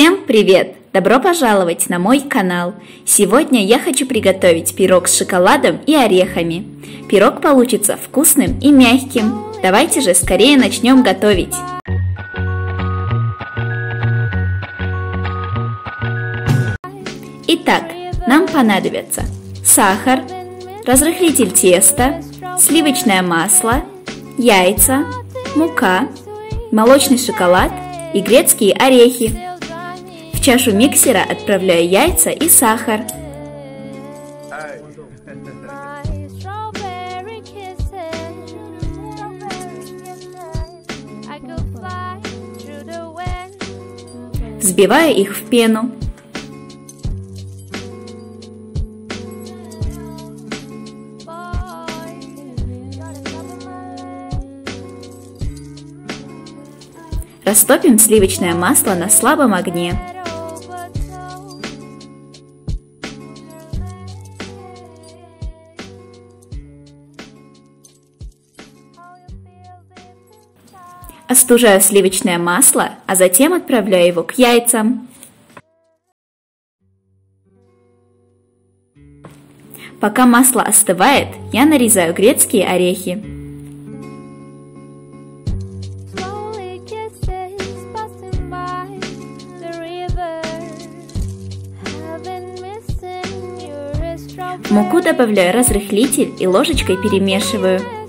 Всем привет! Добро пожаловать на мой канал! Сегодня я хочу приготовить пирог с шоколадом и орехами. Пирог получится вкусным и мягким. Давайте же скорее начнем готовить. Итак, нам понадобится сахар, разрыхлитель теста, сливочное масло, яйца, мука, молочный шоколад и грецкие орехи. В чашу миксера отправляю яйца и сахар. Взбиваю их в пену. Растопим сливочное масло на слабом огне. Остужаю сливочное масло, а затем отправляю его к яйцам. Пока масло остывает, я нарезаю грецкие орехи. В муку добавляю разрыхлитель и ложечкой перемешиваю.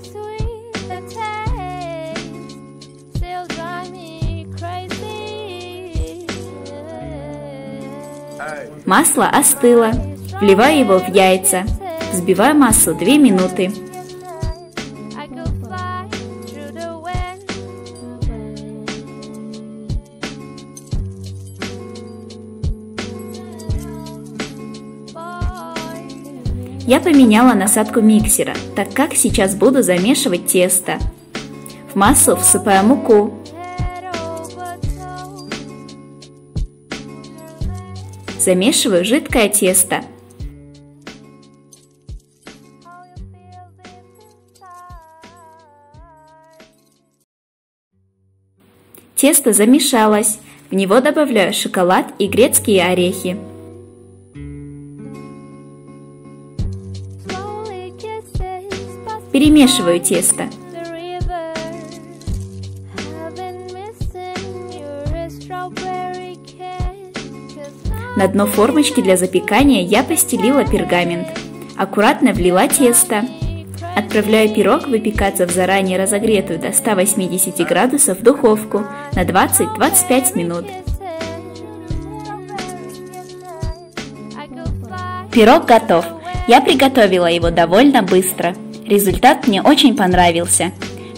Масло остыло. Вливаю его в яйца. Взбиваю массу 2 минуты. Я поменяла насадку миксера, так как сейчас буду замешивать тесто. В массу всыпаю муку, Замешиваю жидкое тесто. Тесто замешалось. В него добавляю шоколад и грецкие орехи. Перемешиваю тесто. На дно формочки для запекания я постелила пергамент. Аккуратно влила тесто. Отправляю пирог выпекаться в заранее разогретую до 180 градусов духовку на 20-25 минут. Пирог готов. Я приготовила его довольно быстро. Результат мне очень понравился.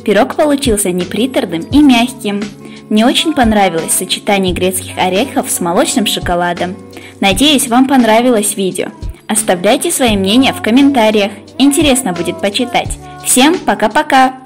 Пирог получился неприторным и мягким. Мне очень понравилось сочетание грецких орехов с молочным шоколадом. Надеюсь, вам понравилось видео. Оставляйте свои мнения в комментариях. Интересно будет почитать. Всем пока-пока!